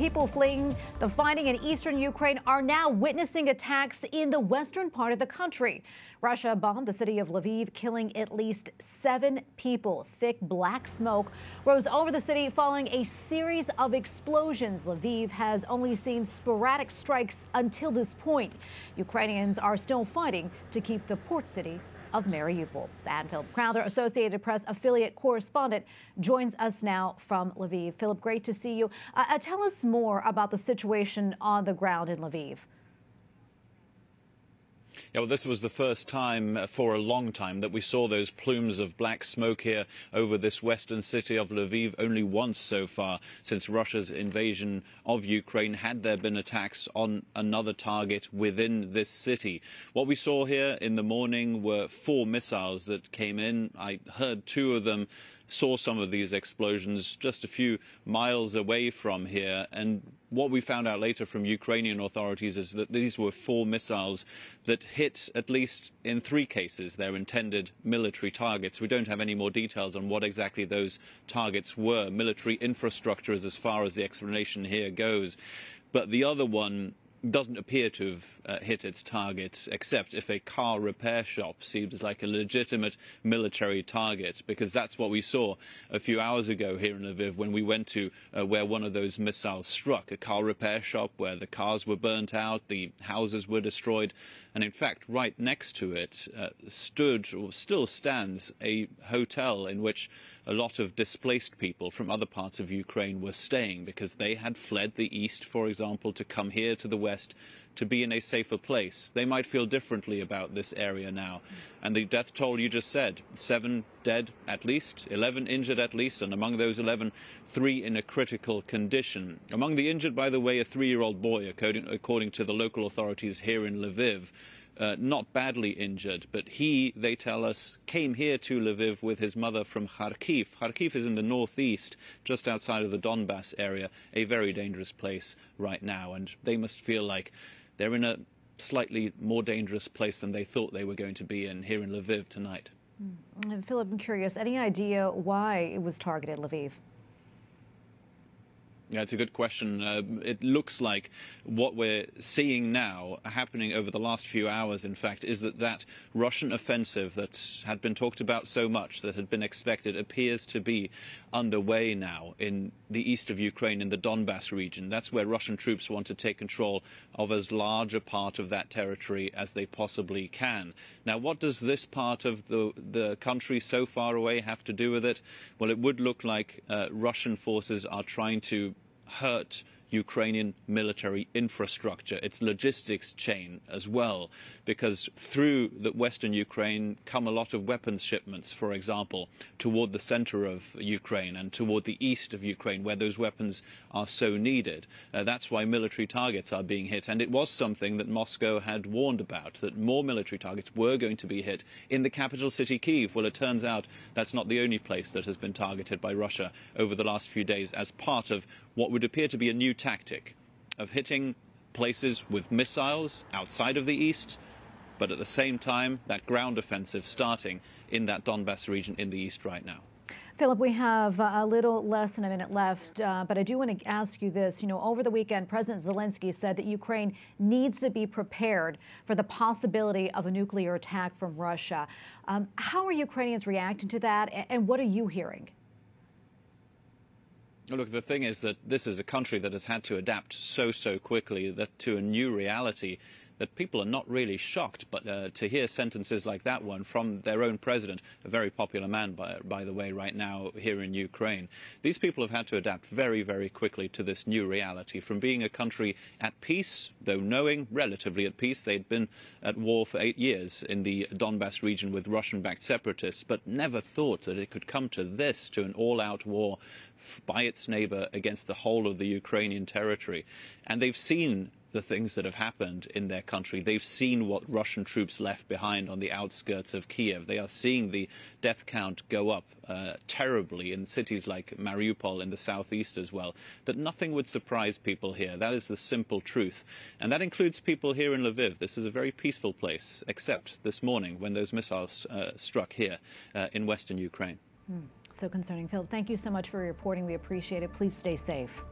People fleeing the fighting in eastern Ukraine are now witnessing attacks in the western part of the country. Russia bombed the city of Lviv, killing at least seven people. Thick black smoke rose over the city following a series of explosions. Lviv has only seen sporadic strikes until this point. Ukrainians are still fighting to keep the port city of Mariupol. The Philip Crowther, Associated Press affiliate correspondent, joins us now from Lviv. Philip, great to see you. Uh, uh, tell us more about the situation on the ground in Lviv. Yeah, well, this was the first time uh, for a long time that we saw those plumes of black smoke here over this western city of Lviv. Only once so far since Russia's invasion of Ukraine had there been attacks on another target within this city. What we saw here in the morning were four missiles that came in. I heard two of them saw some of these explosions just a few miles away from here. And what we found out later from Ukrainian authorities is that these were four missiles that hit, at least in three cases, their intended military targets. We don't have any more details on what exactly those targets were. Military infrastructure is as far as the explanation here goes. But the other one doesn't appear to have uh, hit its target, except if a car repair shop seems like a legitimate military target, because that's what we saw a few hours ago here in Lviv when we went to uh, where one of those missiles struck, a car repair shop where the cars were burnt out, the houses were destroyed, and in fact, right next to it uh, stood, or still stands, a hotel in which a lot of displaced people from other parts of Ukraine were staying because they had fled the east, for example, to come here to the west to be in a safer place. They might feel differently about this area now. And the death toll you just said, seven dead at least, 11 injured at least, and among those 11, three in a critical condition. Among the injured, by the way, a three-year-old boy, according, according to the local authorities here in Lviv uh, not badly injured, but he, they tell us, came here to Lviv with his mother from Kharkiv. Kharkiv is in the northeast, just outside of the Donbass area, a very dangerous place right now, and they must feel like they're in a slightly more dangerous place than they thought they were going to be in here in Lviv tonight. Mm. Philip, I'm curious, any idea why it was targeted, Lviv? Yeah, it's a good question. Uh, it looks like what we're seeing now happening over the last few hours, in fact, is that that Russian offensive that had been talked about so much, that had been expected, appears to be underway now in the east of Ukraine, in the Donbass region. That's where Russian troops want to take control of as large a part of that territory as they possibly can. Now, what does this part of the, the country so far away have to do with it? Well, it would look like uh, Russian forces are trying to hurt Ukrainian military infrastructure, its logistics chain as well, because through the western Ukraine come a lot of weapons shipments, for example, toward the center of Ukraine and toward the east of Ukraine, where those weapons are so needed. Uh, that's why military targets are being hit, and it was something that Moscow had warned about, that more military targets were going to be hit in the capital city, Kiev. Well, it turns out that's not the only place that has been targeted by Russia over the last few days as part of what would appear to be a new tactic of hitting places with missiles outside of the east, but at the same time, that ground offensive starting in that Donbass region in the east right now. Philip, we have a little less than a minute left, uh, but I do want to ask you this. You know, over the weekend, President Zelensky said that Ukraine needs to be prepared for the possibility of a nuclear attack from Russia. Um, how are Ukrainians reacting to that, and what are you hearing? Look, the thing is that this is a country that has had to adapt so, so quickly that to a new reality that people are not really shocked, but uh, to hear sentences like that one from their own president, a very popular man, by, by the way, right now here in Ukraine, these people have had to adapt very, very quickly to this new reality. From being a country at peace, though knowing relatively at peace, they'd been at war for eight years in the Donbass region with Russian-backed separatists, but never thought that it could come to this, to an all-out war by its neighbor against the whole of the Ukrainian territory. And they've seen the things that have happened in their country. They've seen what Russian troops left behind on the outskirts of Kiev. They are seeing the death count go up uh, terribly in cities like Mariupol in the southeast as well. That nothing would surprise people here. That is the simple truth. And that includes people here in Lviv. This is a very peaceful place, except this morning when those missiles uh, struck here uh, in western Ukraine. Hmm. So concerning. Phil, thank you so much for reporting. We appreciate it. Please stay safe.